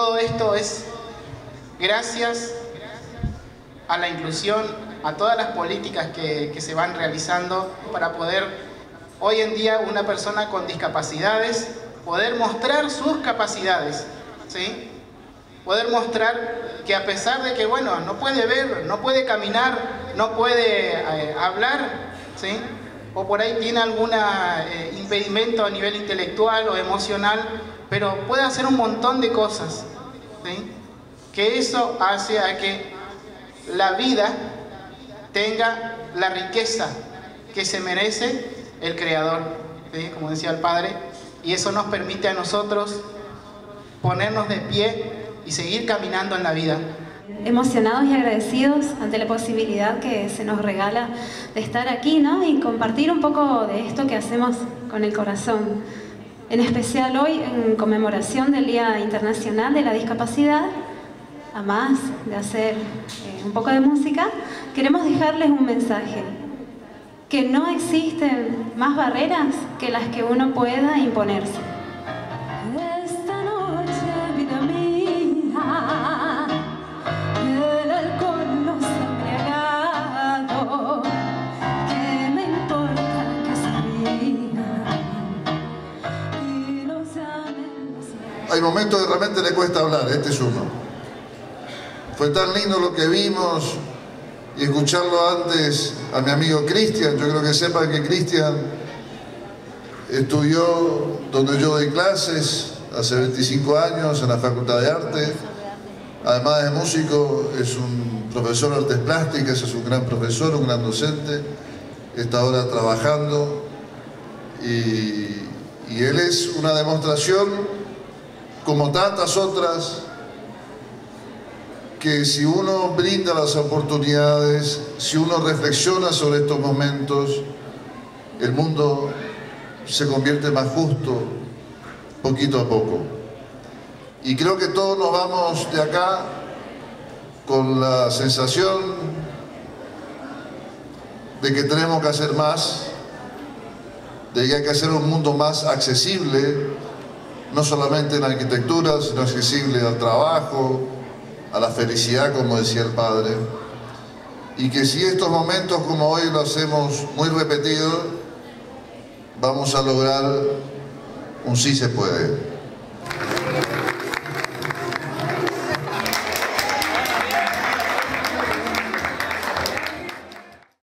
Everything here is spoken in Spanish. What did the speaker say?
todo esto es gracias a la inclusión, a todas las políticas que, se van realizando para poder hoy en día una persona con discapacidades poder mostrar sus capacidades, ¿sí? Poder mostrar que a pesar de que, bueno, no puede ver, no puede caminar, no puede eh, hablar, ¿sí? O por ahí tiene algún eh, impedimento a nivel intelectual o emocional, pero puede hacer un montón de cosas. Que eso hace que la vida tenga la riqueza que se merece el Creador, como decía el Padre, y eso nos permite a nosotros ponernos de pie y seguir caminando en la vida. Emocionados y agradecidos ante la posibilidad que se nos regala de estar aquí ¿no? y compartir un poco de esto que hacemos con el corazón. En especial hoy, en conmemoración del Día Internacional de la Discapacidad, a más de hacer eh, un poco de música, queremos dejarles un mensaje que no existen más barreras que las que uno pueda imponerse. Hay momentos que realmente le cuesta hablar, este es uno. Fue tan lindo lo que vimos y escucharlo antes a mi amigo Cristian. Yo creo que sepan que Cristian estudió donde yo doy clases hace 25 años en la Facultad de Arte. Además de músico, es un profesor de artes plásticas, es un gran profesor, un gran docente. Está ahora trabajando y, y él es una demostración, como tantas otras, que si uno brinda las oportunidades, si uno reflexiona sobre estos momentos, el mundo se convierte más justo poquito a poco. Y creo que todos nos vamos de acá con la sensación de que tenemos que hacer más, de que hay que hacer un mundo más accesible, no solamente en arquitectura, sino accesible al trabajo, a la felicidad, como decía el Padre, y que si estos momentos como hoy lo hacemos muy repetido, vamos a lograr un sí se puede.